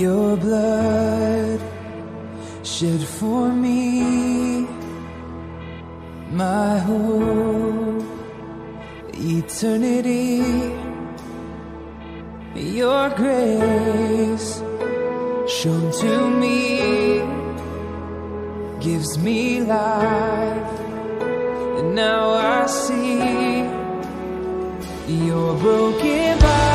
your blood shed for me, my whole eternity. Your grace shown to me gives me life, and now I see your broken body.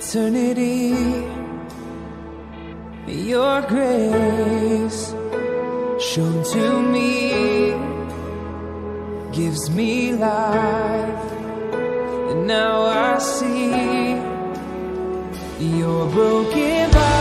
eternity. Your grace shown to me gives me life, and now I see your broken body.